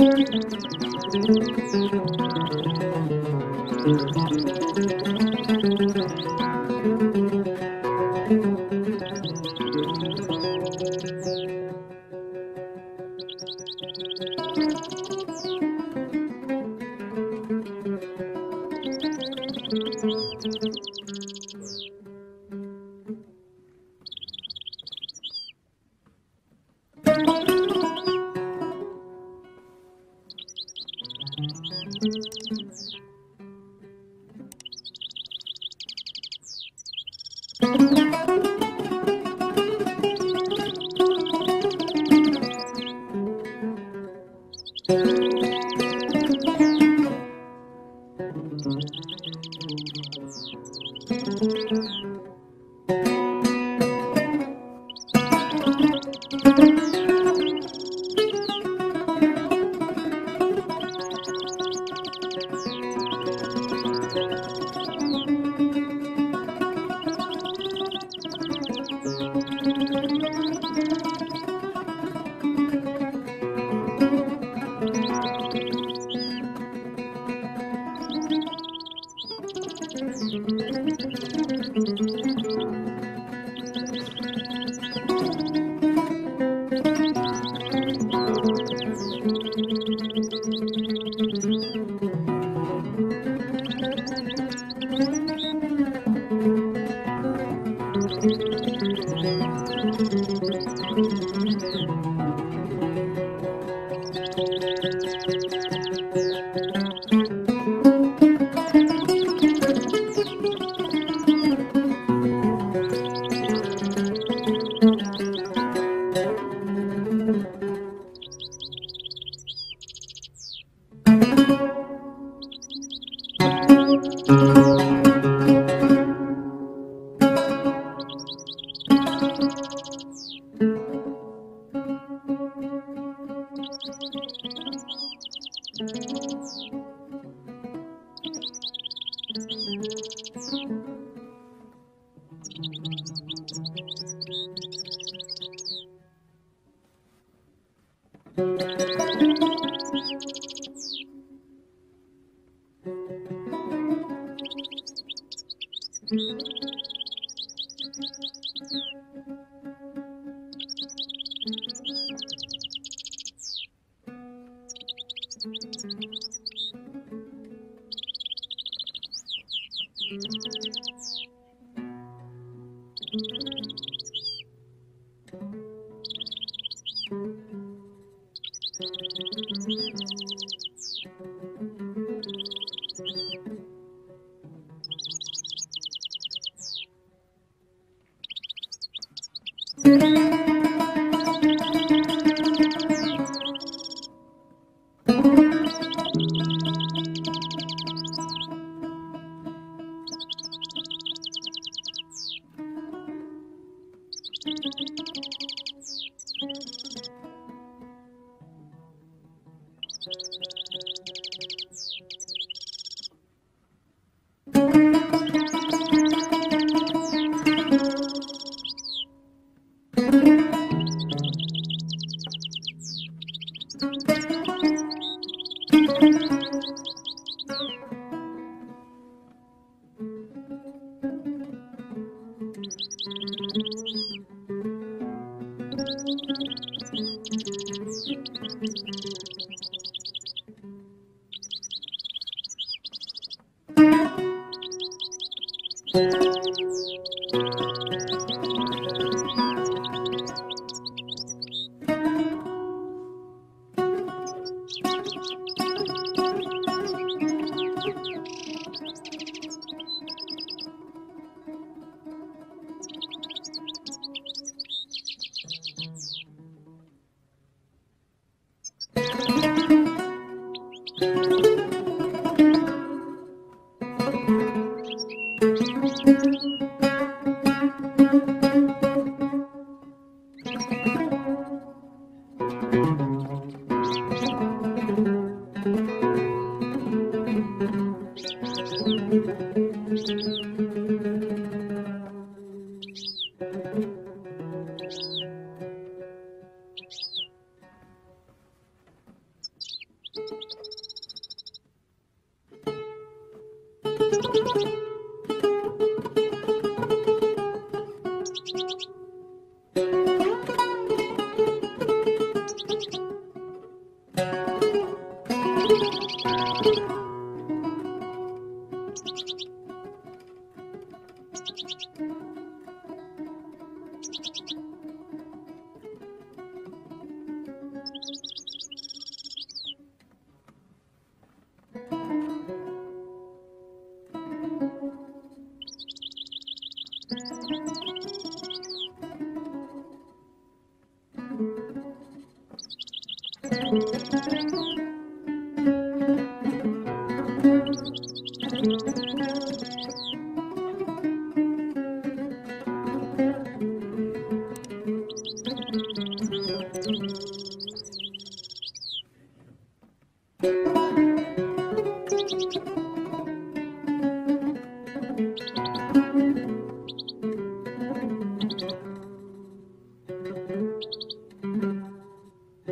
うん。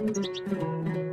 うん。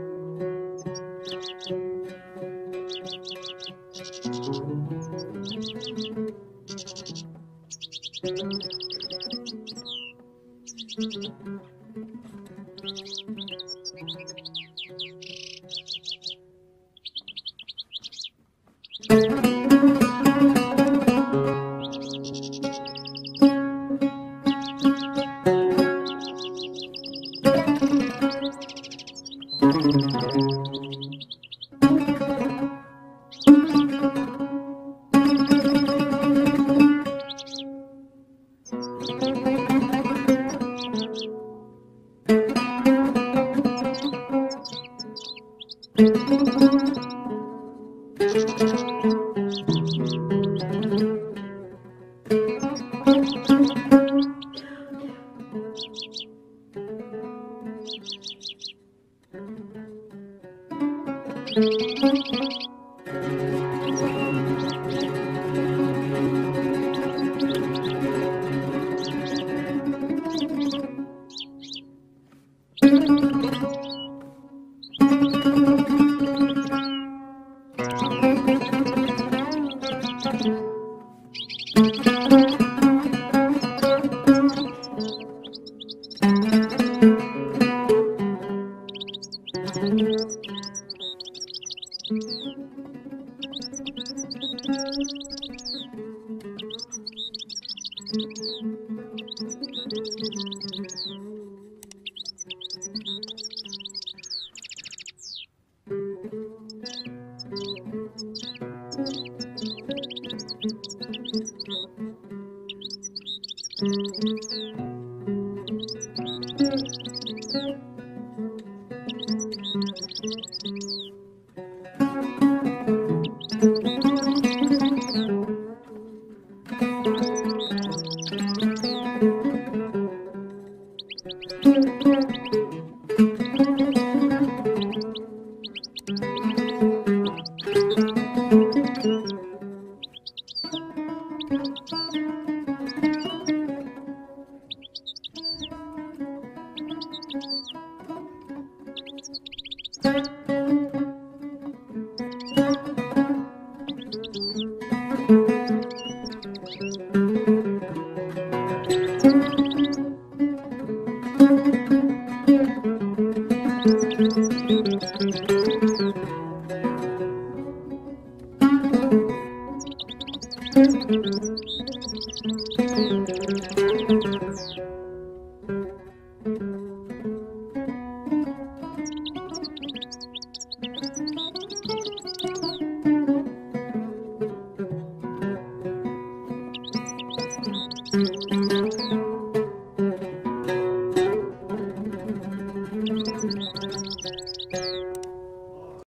Música